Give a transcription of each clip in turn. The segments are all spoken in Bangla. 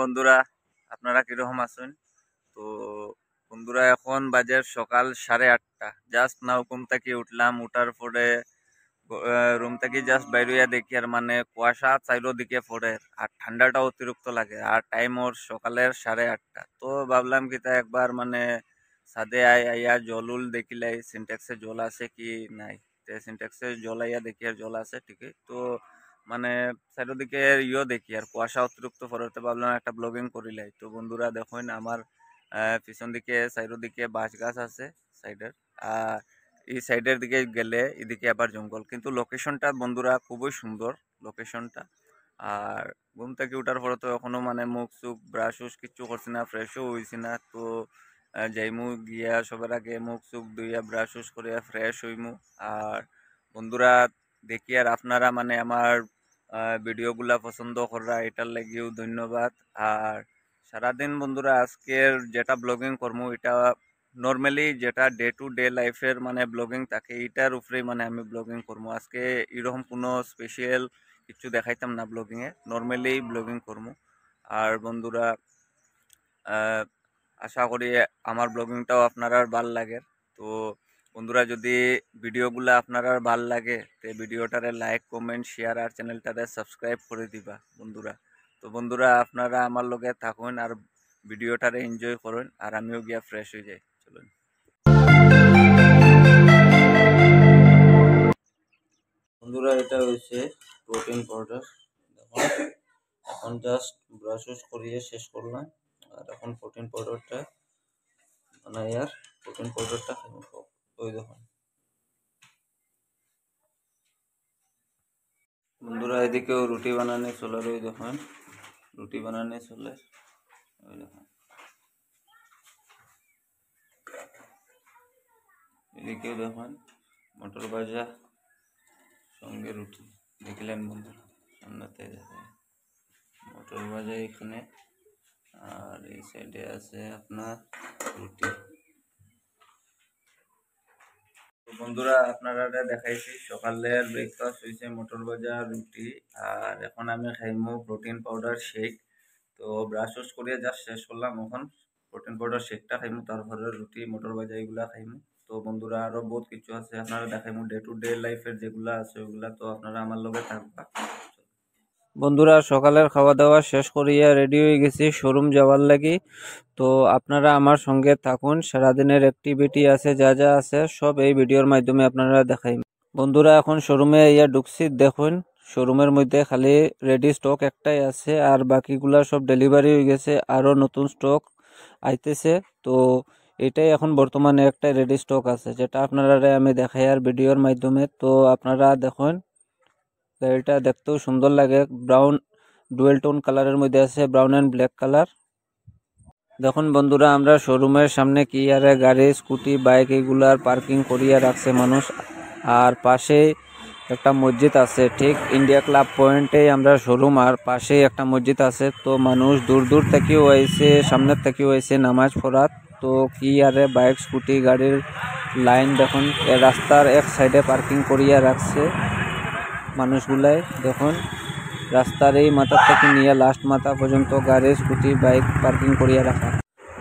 বন্ধুরা, আপনারা কীরকম আছেন? তো বন্ধুরা, এখন বাজে সকাল সাড়ে আটটা। জাস্ট নাও ঘুম থেকে উঠলাম, উঠার পরে রুম থেকে জাস্ট বাইরে দেখি আর মানে কুয়াশা চাইলো দিকে পড়ে আর ঠান্ডাটা অতিরিক্ত লাগে আর টাইম ওর সকালের সাড়ে আটটা। তো ভাবলাম কি তা একবার মানে সাদে আয়, আইয়া জল উল দেখিলাই সিনটেক্সে জল আছে কি নাই? সিনটেক্সে জল আইয়া দেখি আর জল আছে ঠিকই। তো মানে চারিদিকে ইয়ে দেখি, আর কুয়াশা অতিরিক্ত পড়তে ভাবলাম একটা ব্লগিং করিলাই তো বন্ধুরা দেখুন, আমার পিছন দিকে চারিদিকে বাঁশ গাছ আছে সাইডের আর এই সাইডের দিকে গেলে এদিকে আবার জঙ্গল। কিন্তু লোকেশনটা বন্ধুরা খুবই সুন্দর লোকেশনটা আর ঘুম থেকে উঠার পরে তো এখনও মানে মুখ চুখ ব্রাশ উস কিচ্ছু করছি না ফ্রেশও হয়েছি না। তো যাইমু, গিয়া সবার আগে মুখ চুখ ধুইয়া ব্রাশ উস করিয়া ফ্রেশ হইমু। আর বন্ধুরা দেখি, আর আপনারা মানে আমার ভিডিওগুলা পছন্দ করা, এটার লাগিও ধন্যবাদ। আর সারাদিন বন্ধুরা, আজকের যেটা ব্লগিং করব এটা নর্মালি যেটা ডে টু ডে লাইফের মানে ব্লগিং থাকে, এটার উপরেই মানে আমি ব্লগিং করব আজকে এরকম কোনো স্পেশাল কিছু দেখাইতাম না ব্লগিংয়ে নর্মালি ব্লগিং করব আর বন্ধুরা আশা করি আমার ব্লগিংটাও আপনারা ভালো লাগে। তো বন্ধুরা, যদি ভিডিওগুলো আপনারা ভালো লাগে, তো ভিডিওটারে লাইক কমেন্ট শেয়ার আর চ্যানেলটারে সাবস্ক্রাইব করে দিবা বন্ধুরা। তো বন্ধুরা, আপনারা আমার লগে থাকুন আর ভিডিওটারে এনজয় করুন, আর আমিও গিয়া ফ্রেশ হয়ে যাই। চলুন। বন্ধুরা, এটা হয়েছে প্রোটিন পাউডার দেখুন, এখন জাস্ট ব্রাশ ওয়াশ করিয়ে শেষ করলাম, আর এখন প্রোটিন পাউডারটা বানাই আর প্রোটিন পাউডারটা খাব। ওই দেখুন বন্ধুরা এদিকেও রুটি বানানে চলে ওই দেখুন রুটি বানানে চলে ওই দেখুন এদিকেও দেখুন মটর ভাজা সঙ্গে রুটি দেখলেন বন্ধুরা সামনেতে দেখায় মটর ভাজা এখানে আর এই সাইডে আছে আপনার রুটি তো বন্ধুরা, আপনারা দেখাইছি। সকালের ব্রেকফাস্ট হয়েছে মটর ভাজা, রুটি, আর এখন আমি খাইমু প্রোটিন পাউডার শেক তো ব্রাশ ওয়াশ করিয়ে যা শেষ করলাম এখন। প্রোটিন পাউডার শেকটা খাইমু, তারপরে রুটি, মটর ভাজা এগুলা খাইমু। তো বন্ধুরা আরও বহুত কিছু আছে। আপনারা দেখাইমু ডে টু ডে লাইফের যেগুলা আছে, ওগুলা তো আপনারা আমার লগে থাকবা। বন্ধুরা, সকালের খাওয়া দাওয়া শেষ করিয়া রেডি হয়ে গেছি শোরুম যাওয়ার লাগি। তো আপনারা আমার সঙ্গে থাকুন, সারাদিনের অ্যাক্টিভিটি আছে, যা যা আছে, সব এই ভিডিওর মাধ্যমে আপনারা দেখাই বন্ধুরা, এখন শোরুমে ইয়া ঢুকছি, দেখুন শোরুমের মধ্যে খালি রেডি স্টক একটাই আছে, আর বাকিগুলা সব ডেলিভারি হয়ে গেছে, আরও নতুন স্টক আইতেছে। তো এটাই এখন বর্তমানে একটা রেডি স্টক আছে, যেটা আপনারা আমি দেখাই আর ভিডিওর মাধ্যমে। তো আপনারা দেখুন গাড়িটা দেখতেও সুন্দর লাগে। ব্রাউন ডুয়েল টোন কালারের মধ্যে আছে ব্রাউন অ্যান্ড ব্ল্যাক কালার দেখুন বন্ধুরা, আমরা শোরুমের সামনে কি আরে গাড়ি স্কুটি বাইক এগুলার পার্কিং করিয়া রাখছে মানুষ। আর পাশে একটা মসজিদ আছে, ঠিক ইন্ডিয়া ক্লাব পয়েন্টে আমরা শোরুম আর পাশেই একটা মসজিদ আছে। তো মানুষ দূর দূর থেকেও আইছে সামনের থেকেও আইছে নামাজ পড়াত তো কি আরে বাইক স্কুটি গাড়ির লাইন দেখুন রাস্তার এক সাইডে পার্কিং করিয়া রাখছে। মানুষগুলাই দেখুন রাস্তার এই মাথার থেকে নিয়ে লাস্ট মাথা পর্যন্ত গাড়ি স্কুটি বাইক পার্কিং করিয়া রাখা।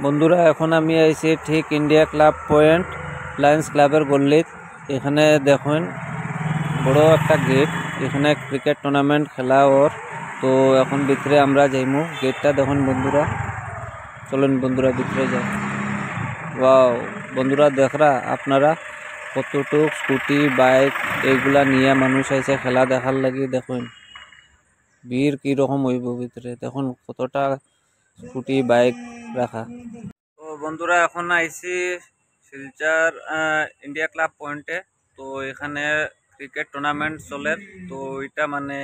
বন্ধুরা, এখন আমি আইছি ঠিক ইন্ডিয়া ক্লাব পয়েন্ট লায়ন্স ক্লাবের গল্লিত। এখানে দেখুন, বড় একটা গেট এখানে ক্রিকেট টুর্নামেন্ট খেলা ওর। তো এখন ভিতরে আমরা যাইমু। গেটটা দেখুন বন্ধুরা। চলুন বন্ধুরা ভিতরে যাই। ওয়াও বন্ধুরা, দেখরা আপনারা কতটুক স্কুটি, বাইক এইগুলা নিয়ে মানুষ আইছে খেলা দেখার লাগি, দেখুন। ভিড় কীরকম হইব ভিতরে দেখুন কতটা স্কুটি, বাইক রাখা তো বন্ধুরা, এখন আইছি শিলচার ইন্ডিয়া ক্লাব পয়েন্টে তো এখানে ক্রিকেট টুর্নামেন্ট চলে। তো এটা মানে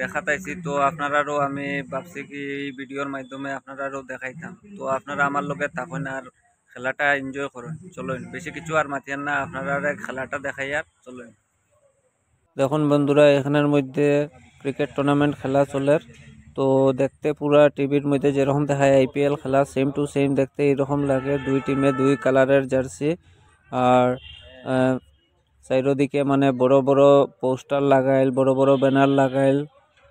দেখাতাইছি তো আপনারারও আমি ভাবছি কি এই ভিডিওর মাধ্যমে আপনারারও দেখাইতাম। তো আপনারা আমার লগে থাকুন আর খেলাটা এনজয় করুন। চলুন, বেশি কিছু আর মাতিয়ান না, আপনারা খেলাটা দেখাই আর চলুন। দেখুন বন্ধুরা, এখানের মধ্যে ক্রিকেট টুর্নামেন্ট খেলা চলে। তো দেখতে পুরা টিভির মধ্যে যেরকম দেখায় আইপিএল খেলা সেম টু সেম দেখতে এরকম লাগে। দুই টিমে দুই কালারের জার্সি আর চারিদিকে মানে বড় বড় পোস্টার লাগাইল, বড় বড় ব্যানার লাগাইল।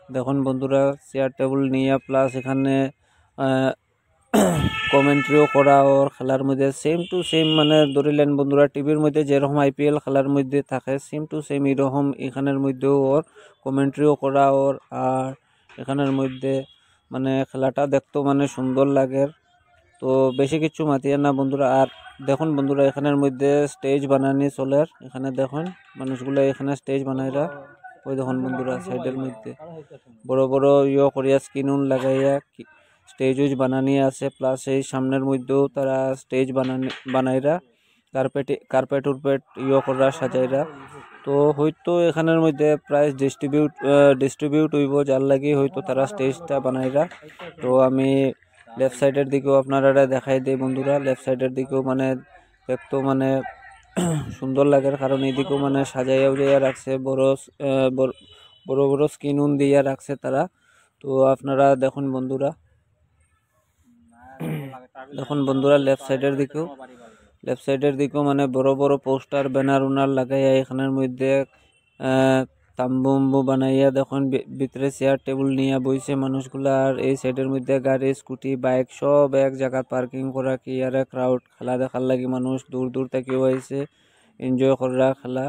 দেখুন বন্ধুরা চেয়ার টেবিল নিয়ে প্লাস এখানে কমেন্ট্রিও করা ওর খেলার মধ্যে সেম টু সেম মানে ধরিলেন বন্ধুরা টিভির মধ্যে যেরকম আইপিএল খেলার মধ্যে থাকে সেম টু সেম এরকম এখানের মধ্যেও ওর কমেন্ট্রিও করা ওর, আর এখানের মধ্যে মানে খেলাটা দেখতেও মানে সুন্দর লাগে। তো বেশি কিছু মাতিয়ে না বন্ধুরা, আর দেখুন বন্ধুরা, এখানের মধ্যে স্টেজ বানানি চলের এখানে দেখুন মানুষগুলো এখানে স্টেজ বানাইরা ওই দেখুন বন্ধুরা সাইডের মধ্যে। বড় বড় ইয়ে করিয়া স্ক্রিন লাগাইয়া স্টেজ উজ বানানি আছে প্লাস এই সামনের মধ্যেও তারা স্টেজ বানানি, বানাইরা কার্পেট কার্পেট উর্পেট ইয়ে করা, সাজাইরা। তো হয়তো এখানের মধ্যে প্রাইস ডিস্ট্রিবিউট ডিস্ট্রিবিউট হইব, যার লাগে হয়তো তারা স্টেজটা বানাইরা। তো আমি লেফট সাইডের দিকেও আপনারা দেখাই দিই বন্ধুরা লেফট সাইডের দিকেও মানে দেখতেও মানে সুন্দর লাগার কারণ এদিকেও মানে সাজাইয়া উজাইয়া রাখছে, বড় বড় বড় বড় স্ক্রিন উন দিয়া রাখছে তারা। তো আপনারা দেখুন বন্ধুরা। দেখুন বন্ধুরা লেফট সাইডের দিকেও। লেফট সাইডের দিকেও মানে বড় বড় পোস্টার ব্যানার উনার লাগাইয়া এখানের মধ্যে আহ, তাম্বু বানাইয়া দেখুন ভিতরে চেয়ার টেবিল নিয়ে বইছে মানুষগুলা আর এই সাইডের মধ্যে গাড়ি স্কুটি বাইক সব এক জায়গা পার্কিং করা কি আর ক্রাউড খেলা দেখার লাগি মানুষ দূর দূর থেকেও আইছে এনজয় করা খেলা।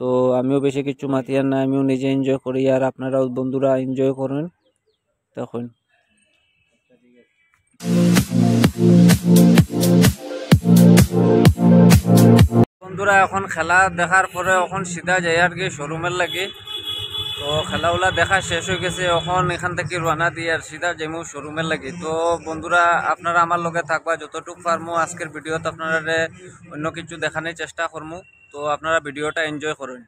তো আমিও বেশি কিছু মাতিয়ার না আমিও নিজে এনজয় করি আর আপনারাও বন্ধুরা এনজয় করেন দেখুন। বন্ধুরা, এখন খেলা দেখার পরে এখন সিধা যাই আর কি শোরুমের লাগে। তো খেলাগুলা দেখা শেষ হয়ে গেছে, এখন এখান থেকে রানা দিয়ে আর সিধা যাইমু শোরুমের লাগে। তো বন্ধুরা, আপনারা আমার লগে থাকবা, যতটুকু পারমু আজকের ভিডিওতে আপনারা অন্য কিছু দেখানোর চেষ্টা করমু। তো আপনারা ভিডিওটা এনজয় করুন।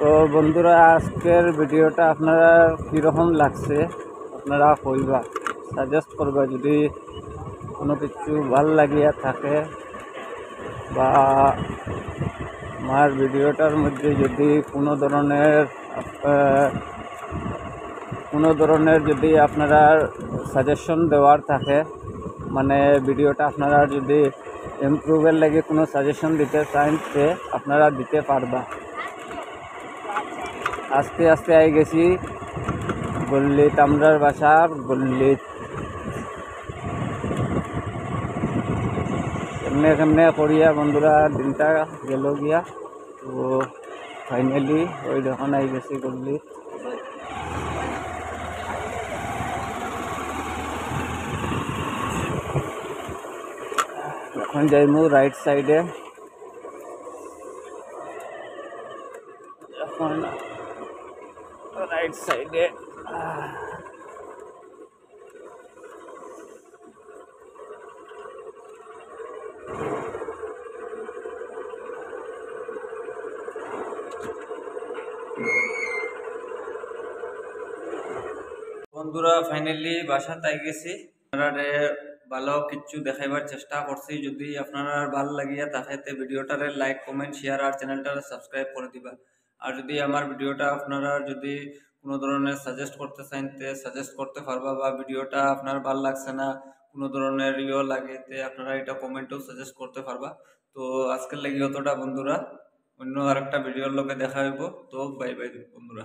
তো বন্ধুরা, আজকের ভিডিওটা আপনারা কীরকম লাগছে, আপনারা কইবা সাজেস্ট করবা যদি কোনো কিছু ভালো লাগিয়া থাকে বা আমার ভিডিওটার মধ্যে যদি কোনো ধরনের আহ, কোনো ধরনের যদি আপনারা সাজেশন দেওয়ার থাকে মানে ভিডিওটা আপনারা যদি ইমপ্রুভের লাগে কোনো সাজেশন দিতে চান তে আপনারা দিতে পারবা আস্তে আস্তে আই গেছি গল্লি তামরার বাসার গল্লি কেমনে কেমনে করিয়া বন্ধুরা দিনটা গেল গিয়া তো ফাইনালি ওই যখন আই গেছি গল্লি এখন যাইমু রাইট সাইডে এখন রাইট সাইডে বন্ধুরা ফাইনালি বাসা তাই গেছি। আপনারা ভালো কিছু দেখাইবার চেষ্টা করছি। যদি আপনারা ভালো লাগিয়া তাকাইতে ভিডিওটারে লাইক কমেন্ট শেয়ার আর চ্যানেলটারে সাবস্ক্রাইব করে দিবা। আর যদি আমার ভিডিওটা আপনারা যদি কোনো ধরনের সাজেস্ট করতে চান সাজেস্ট করতে পারবা বা ভিডিওটা আপনার ভালো লাগছে না, কোনো ধরনের ইয়ে লাগে আপনারা এটা কমেন্টেও সাজেস্ট করতে পারবা। তো আজকের লাগি অতটা বন্ধুরা, অন্য আরেকটা ভিডিওর লোকে দেখা হইব। তো বাই বাই বন্ধুরা।